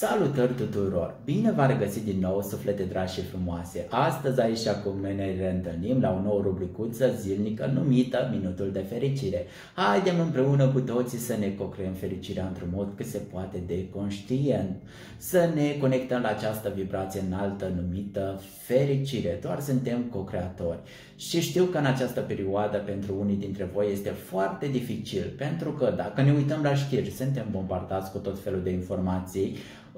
Salutări tuturor! Bine v-am regăsit din nou, suflete dragi și frumoase! Astăzi aici și acum noi ne reîntâlnim la o nouă rubricuță zilnică numită Minutul de Fericire. Haidem împreună cu toții să ne cocreăm fericirea într-un mod cât se poate de conștient, să ne conectăm la această vibrație înaltă numită fericire. Doar suntem co-creatori. Și știu că în această perioadă pentru unii dintre voi este foarte dificil, pentru că dacă ne uităm la știri, suntem bombardați cu tot felul de informații, Uh,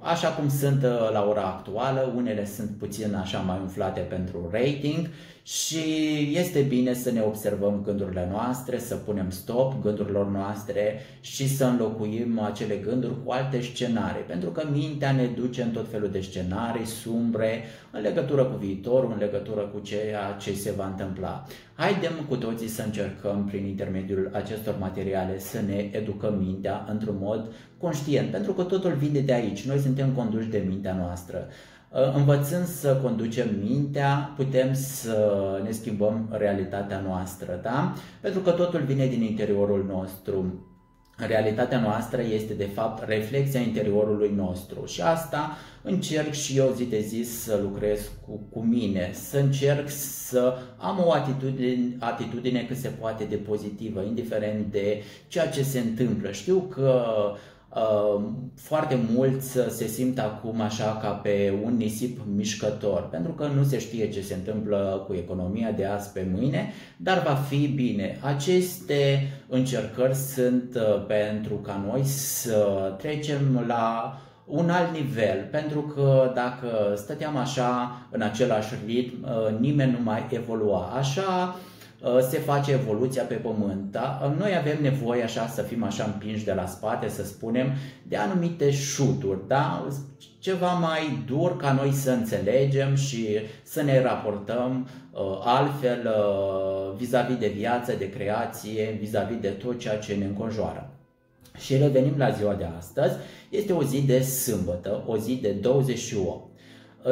așa cum sunt uh, la ora actuală, unele sunt puțin așa mai umflate pentru rating și este bine să ne observăm gândurile noastre, să punem stop gândurilor noastre și să înlocuim acele gânduri cu alte scenarii, pentru că mintea ne duce în tot felul de scenarii sumbre în legătură cu viitorul, în legătură cu ceea ce se va întâmpla. Haidem cu toții să încercăm prin intermediul acestor materiale să ne educăm mintea într-un mod conștient, pentru că totul vine de aici. Noi suntem conduși de mintea noastră. Uh, învățând să conducem mintea, putem să ne schimbăm realitatea noastră, da? Pentru că totul vine din interiorul nostru. Realitatea noastră este de fapt reflexia interiorului nostru și asta încerc și eu zi de zi să lucrez cu, cu mine, să încerc să am o atitudine, atitudine cât se poate de pozitivă, indiferent de ceea ce se întâmplă. Știu că Ehm, foarte mulți se simt acum așa ca pe un nisip mișcător, pentru că nu se știe ce se întâmplă cu economia de azi pe mâine, dar va fi bine. Aceste încercări sunt uh, pentru ca noi să trecem la un alt nivel, pentru că dacă stăteam așa în același ritm, uh, nimeni nu mai evolua. Așa Uh, se face evoluția pe pământ. Da? Uh, noi avem nevoie așa să fim așa împinși de la spate, să spunem, de anumite șuturi, da? ceva mai dur ca noi să înțelegem și să ne raportăm uh, altfel uh, vis-a-vis de viață, de creație, vis-a-vis de tot ceea ce ne înconjoară. Și revenim la ziua de astăzi. Este o zi de sâmbătă, o zi de 28.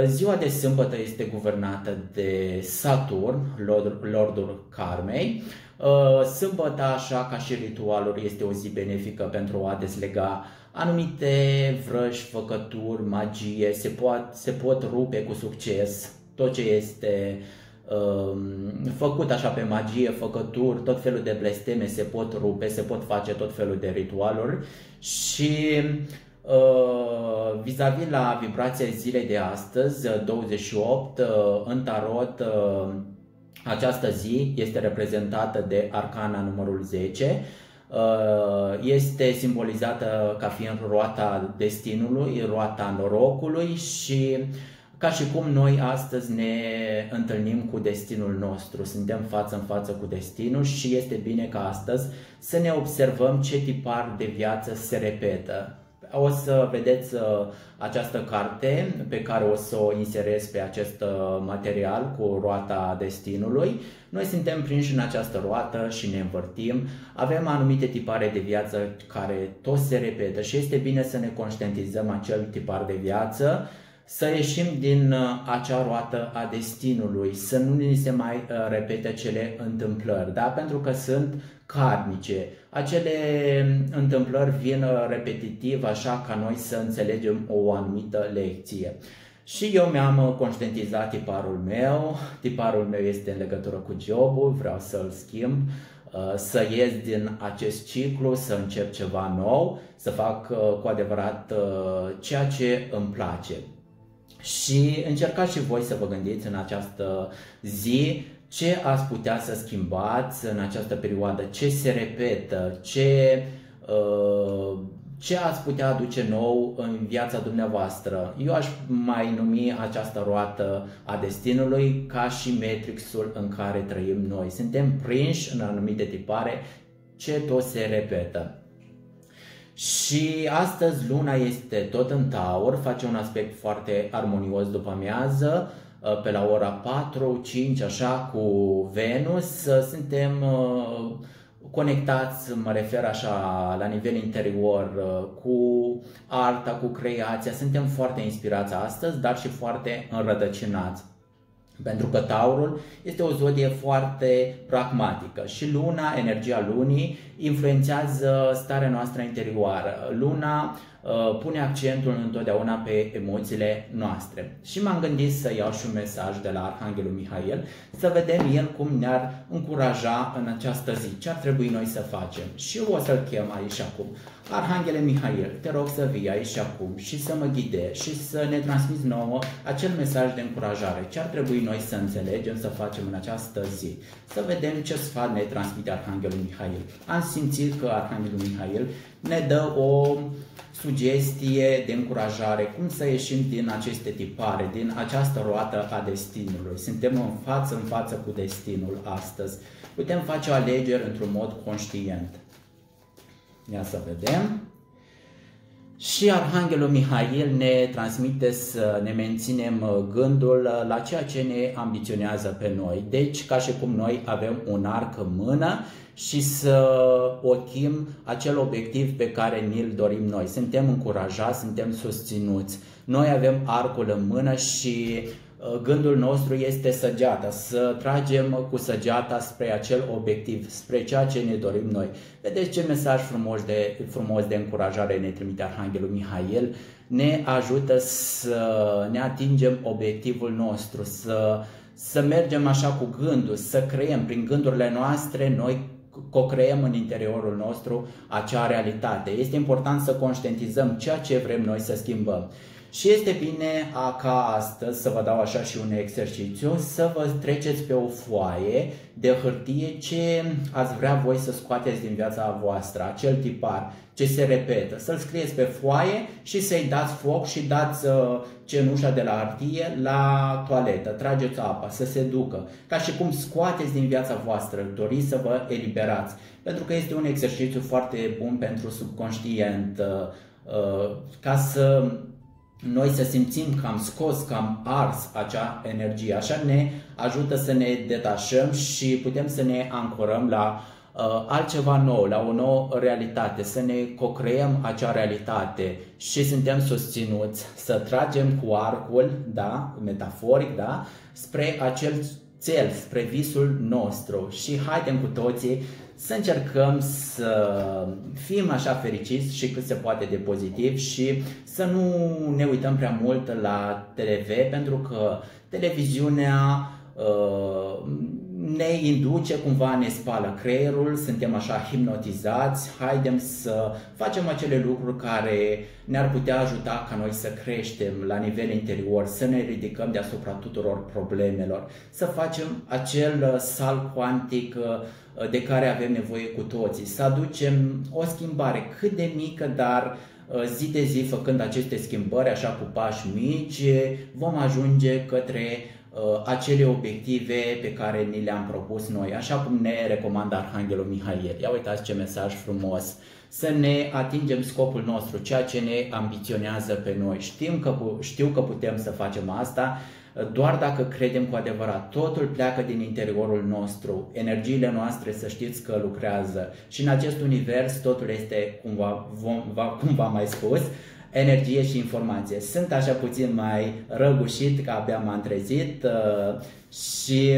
Ziua de sâmbătă este guvernată de Saturn, Lord, Lordul Karmei. Uh, sâmbătă, așa ca și ritualuri, este o zi benefică pentru a deslega anumite vrăji, făcături, magie, se pot, se pot rupe cu succes tot ce este um, făcut așa pe magie, făcături, tot felul de blesteme se pot rupe, se pot face tot felul de ritualuri și Uh, vis-a-vis la vibrația zilei de astăzi, 28, uh, uh, în tarot, această zi este reprezentată de arcana numărul 10, este simbolizată ca fiind roata destinului, roata norocului și ca și cum noi astăzi ne întâlnim cu destinul nostru, suntem față în față cu destinul și este bine ca astăzi să ne observăm ce tipar de viață se repetă o să vedeți uh, această carte pe care o să o inserez pe acest uh, material cu roata destinului. Noi suntem prinși în această roată și ne învârtim. Avem anumite tipare de viață care tot se repetă și este bine să ne conștientizăm acel tipar de viață să ieșim din uh, acea roată a destinului, să nu ni se mai uh, repete cele întâmplări, da? pentru că sunt karmice. Acele um, întâmplări vin uh, repetitiv, așa ca noi să înțelegem o anumită lecție. Și eu mi-am conștientizat tiparul meu, tiparul meu este în legătură cu jobul, vreau să-l schimb, să ies din acest ciclu, să încep ceva nou, să fac cu adevărat ceea ce îmi place. Și încercați și voi să vă gândiți în această zi ce ați putea să schimbați în această perioadă, ce se repetă, ce, uh, ce ați putea aduce nou în viața dumneavoastră. Eu aș mai numi această roată a destinului ca și matrixul în care trăim noi. Suntem prinși în anumite tipare ce tot se repetă. Și astăzi luna este tot în taur, face un aspect foarte armonios după amiază, uh, pe la ora 4, 5, așa, cu Venus. Uh, suntem uh, conectați, mă refer așa, la nivel interior, cu arta, cu creația. Suntem foarte inspirați astăzi, dar și foarte înrădăcinați. Pentru că taurul este o zodie foarte pragmatică și luna, energia lunii, influențează starea noastră interioară. Luna uh, pune accentul întotdeauna pe emoțiile noastre. Și m-am gândit să iau și un mesaj de la Arhanghelul Mihail, să vedem el cum ne-ar încuraja în această zi, ce ar trebui noi să facem. Și eu o să-l chem aici acum. Arhanghele Mihail, te rog să vii aici și acum și să mă ghidezi și să ne transmiți nouă acel mesaj de încurajare. Ce ar trebui noi să înțelegem, să facem în această zi. Să vedem ce sfat ne transmite Arhanghelul Mihail. Am simțit că Arhanghelul Mihail ne dă o sugestie de încurajare, cum să ieșim din aceste tipare, din această roată a destinului. Suntem în față în față cu destinul astăzi. Putem face o alegere într-un mod conștient. Ia să vedem. Și Arhanghelul Mihail ne transmite să ne menținem gândul la ceea ce ne ambiționează pe noi. Deci, ca și cum noi avem un arc în mână și să ochim acel obiectiv pe care ni-l dorim noi. Suntem încurajați, suntem susținuți. Noi avem arcul în mână și Uh, gândul nostru este săgeata, să tragem cu săgeata spre acel obiectiv, spre ceea ce ne dorim noi. Vedeți ce mesaj frumos de, frumos de încurajare ne trimite Arhanghelul Mihail, ne ajută să ne atingem obiectivul nostru, să, să mergem așa cu gândul, să creăm prin gândurile noastre noi co-creăm în interiorul nostru acea realitate. Este important să conștientizăm ceea ce vrem noi să schimbăm. Și este bine ca astăzi să vă dau așa și un exercițiu, să vă treceți pe o foaie de hârtie ce ați vrea voi să scoateți din viața voastră, acel tipar ce se repetă, să-l scrieți pe foaie și să-i dați foc și dați uh, cenușa de la hârtie la toaletă, trageți apa, să se ducă, ca și cum scoateți din viața voastră, doriți să vă eliberați, pentru că este un exercițiu foarte bun pentru subconștient, uh, uh, ca să noi să simțim că am scos, că am ars acea energie. Așa ne ajută să ne detașăm și putem să ne ancorăm la uh, altceva nou, la o nouă realitate, să ne cocreăm acea realitate și suntem susținuți să tragem cu arcul, da, metaforic, da, spre acel cel, spre visul nostru și haidem cu toții să încercăm să fim așa fericiți și cât se poate de pozitiv și să nu ne uităm prea mult la TV pentru că televiziunea uh, ne induce cumva, ne spală creierul, suntem așa hipnotizați, haidem să facem acele lucruri care ne-ar putea ajuta ca noi să creștem la nivel interior, să ne ridicăm deasupra tuturor problemelor, să facem acel sal cuantic uh, de care avem nevoie cu toții, să aducem o schimbare cât de mică, dar uh, zi de zi, făcând aceste schimbări, așa cu pași mici, vom ajunge către Uh, acele obiective pe care ni le-am propus noi, așa cum ne recomandă Arhanghelul Mihail. Ia uitați ce mesaj frumos! Să ne atingem scopul nostru, ceea ce ne ambiționează pe noi. Știm că, știu că putem să facem asta uh, doar dacă credem cu adevărat. Totul pleacă din interiorul nostru. Energiile noastre să știți că lucrează. Și în acest univers totul este, cum, va, vom, va, cum v-am mai spus, energie și informație. Sunt așa puțin mai răgușit că abia m-am trezit uh, și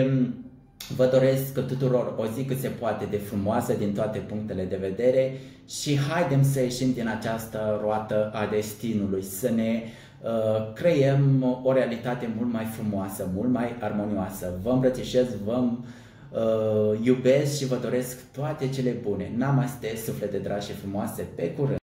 vă doresc tuturor o zi cât se poate de frumoasă din toate punctele de vedere și haidem să ieșim din această roată a destinului, să ne uh, creăm o realitate mult mai frumoasă, mult mai armonioasă. Vă îmbrățișez, vă uh, iubesc și vă doresc toate cele bune. Namaste, suflete dragi și frumoase, pe curând!